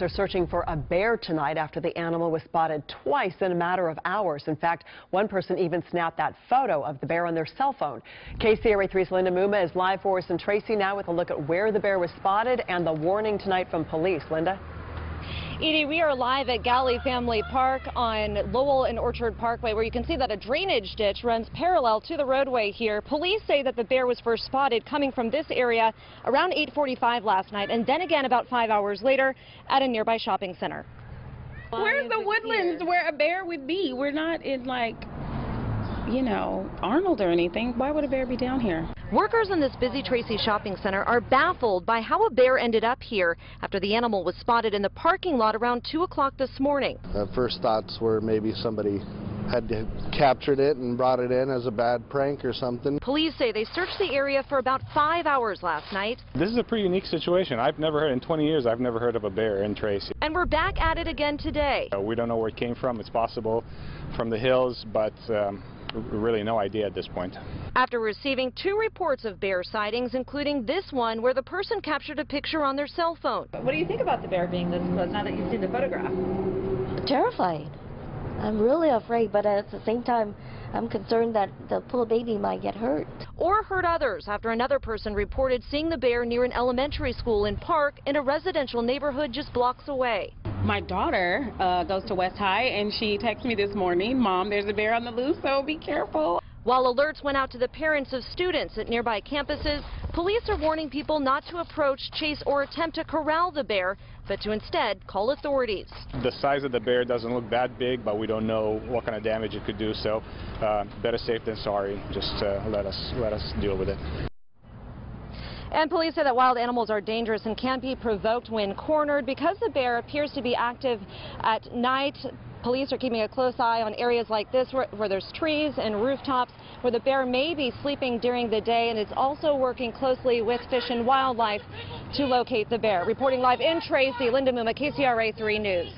Police are searching for a bear tonight after the animal was spotted twice in a matter of hours. In fact, one person even snapped that photo of the bear on their cell phone. KCRA 3's Linda Mumma is live for us in Tracy now with a look at where the bear was spotted and the warning tonight from police. Linda? Edie, we are live at Galley Family Park on Lowell and Orchard Parkway, where you can see that a drainage ditch runs parallel to the roadway here. Police say that the bear was first spotted coming from this area around 845 last night, and then again about five hours later at a nearby shopping center. Where's the woodlands where a bear would be? We're not in like, you know, Arnold or anything. Why would a bear be down here? Workers in this busy Tracy shopping center are baffled by how a bear ended up here after the animal was spotted in the parking lot around 2 o'clock this morning. The first thoughts were maybe somebody had captured it and brought it in as a bad prank or something. Police say they searched the area for about five hours last night. This is a pretty unique situation. I've never heard, in 20 years, I've never heard of a bear in Tracy. And we're back at it again today. Uh, we don't know where it came from. It's possible from the hills, but um, really no idea at this point. After receiving two reports of bear sightings, including this one where the person captured a picture on their cell phone. What do you think about the bear being this close now that you've seen the photograph? Terrified. I'm really afraid, but at the same time, I'm concerned that the poor baby might get hurt. Or hurt others after another person reported seeing the bear near an elementary school in Park in a residential neighborhood just blocks away. My daughter uh, goes to West High, and she texted me this morning, Mom, there's a bear on the loose, so be careful. While alerts went out to the parents of students at nearby campuses, police are warning people not to approach, chase, or attempt to corral the bear, but to instead call authorities. The size of the bear doesn't look that big, but we don't know what kind of damage it could do, so uh, better safe than sorry. Just uh, let us let us deal with it. And police say that wild animals are dangerous and can be provoked when cornered. Because the bear appears to be active at night, police are keeping a close eye on areas like this where, where, there's trees and rooftops where the bear may be sleeping during the day and it's also working closely with Fish and Wildlife to locate the bear. Reporting live in Tracy, Linda Mumma, KCRA 3 News.